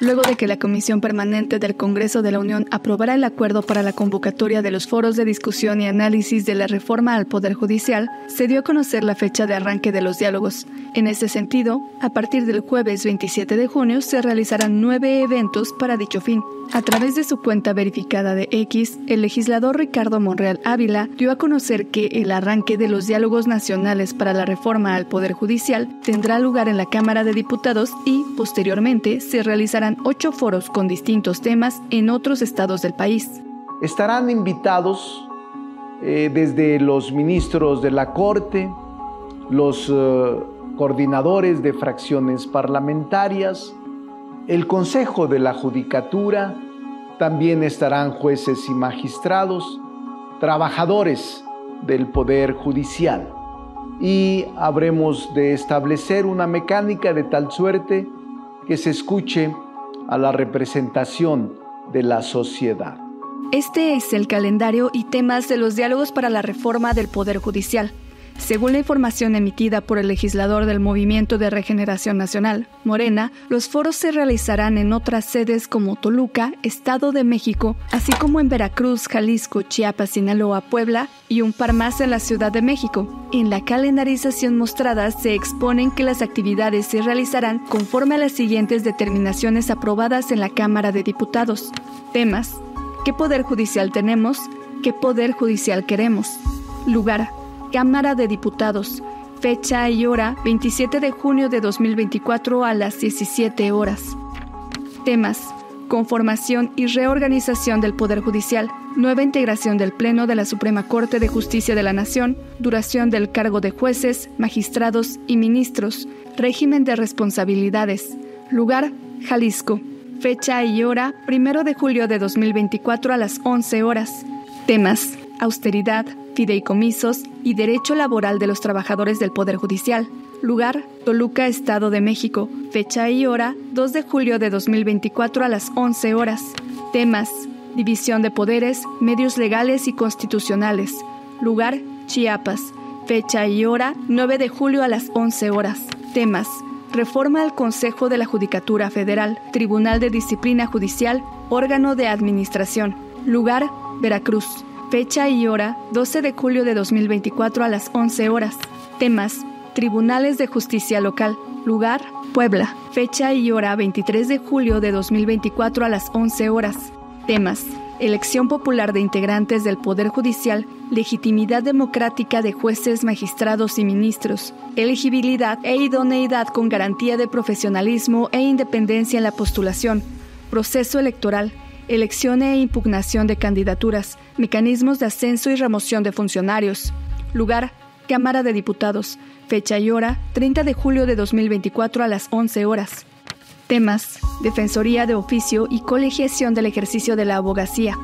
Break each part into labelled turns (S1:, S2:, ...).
S1: Luego de que la Comisión Permanente del Congreso de la Unión aprobara el acuerdo para la convocatoria de los foros de discusión y análisis de la reforma al Poder Judicial, se dio a conocer la fecha de arranque de los diálogos. En ese sentido, a partir del jueves 27 de junio se realizarán nueve eventos para dicho fin. A través de su cuenta verificada de X, el legislador Ricardo Monreal Ávila dio a conocer que el arranque de los diálogos nacionales para la reforma al Poder Judicial tendrá lugar en la Cámara de Diputados y, posteriormente, se realizarán ocho foros con distintos temas en otros estados del país.
S2: Estarán invitados eh, desde los ministros de la Corte, los eh, coordinadores de fracciones parlamentarias, el Consejo de la Judicatura, también estarán jueces y magistrados, trabajadores del Poder Judicial y habremos de establecer una mecánica de tal suerte que se escuche a la representación de la sociedad.
S1: Este es el calendario y temas de los diálogos para la reforma del Poder Judicial. Según la información emitida por el legislador del Movimiento de Regeneración Nacional, Morena, los foros se realizarán en otras sedes como Toluca, Estado de México, así como en Veracruz, Jalisco, Chiapas, Sinaloa, Puebla y un par más en la Ciudad de México. En la calendarización mostrada se exponen que las actividades se realizarán conforme a las siguientes determinaciones aprobadas en la Cámara de Diputados. Temas. ¿Qué poder judicial tenemos? ¿Qué poder judicial queremos? Lugar Cámara de Diputados, fecha y hora 27 de junio de 2024 a las 17 horas. Temas. Conformación y reorganización del Poder Judicial, nueva integración del Pleno de la Suprema Corte de Justicia de la Nación, duración del cargo de jueces, magistrados y ministros, régimen de responsabilidades, lugar, Jalisco, fecha y hora 1 de julio de 2024 a las 11 horas. Temas austeridad, fideicomisos y derecho laboral de los trabajadores del Poder Judicial. Lugar, Toluca, Estado de México. Fecha y hora, 2 de julio de 2024 a las 11 horas. Temas, división de poderes, medios legales y constitucionales. Lugar, Chiapas. Fecha y hora, 9 de julio a las 11 horas. Temas, reforma al Consejo de la Judicatura Federal, Tribunal de Disciplina Judicial, órgano de administración. Lugar, Veracruz. Fecha y hora 12 de julio de 2024 a las 11 horas. Temas Tribunales de Justicia Local. Lugar Puebla. Fecha y hora 23 de julio de 2024 a las 11 horas. Temas Elección popular de integrantes del Poder Judicial, legitimidad democrática de jueces, magistrados y ministros, elegibilidad e idoneidad con garantía de profesionalismo e independencia en la postulación, proceso electoral, elección e impugnación de candidaturas, mecanismos de ascenso y remoción de funcionarios. Lugar, Cámara de Diputados. Fecha y hora, 30 de julio de 2024 a las 11 horas. Temas, Defensoría de Oficio y colegiación del ejercicio de la abogacía.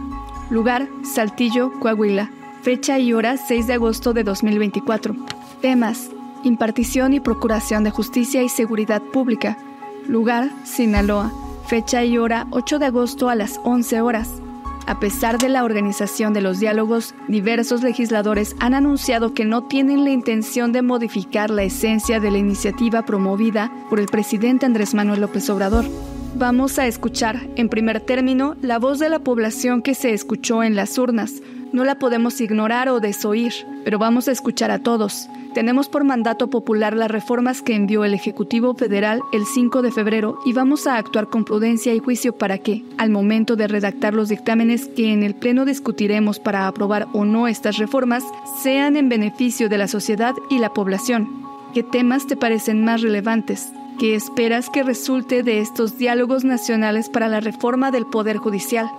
S1: Lugar, Saltillo, Coahuila. Fecha y hora, 6 de agosto de 2024. Temas, Impartición y Procuración de Justicia y Seguridad Pública. Lugar, Sinaloa fecha y hora 8 de agosto a las 11 horas. A pesar de la organización de los diálogos, diversos legisladores han anunciado que no tienen la intención de modificar la esencia de la iniciativa promovida por el presidente Andrés Manuel López Obrador. Vamos a escuchar, en primer término, la voz de la población que se escuchó en las urnas. No la podemos ignorar o desoír, pero vamos a escuchar a todos. Tenemos por mandato popular las reformas que envió el Ejecutivo Federal el 5 de febrero y vamos a actuar con prudencia y juicio para que, al momento de redactar los dictámenes que en el Pleno discutiremos para aprobar o no estas reformas, sean en beneficio de la sociedad y la población. ¿Qué temas te parecen más relevantes? ¿Qué esperas que resulte de estos diálogos nacionales para la reforma del Poder Judicial?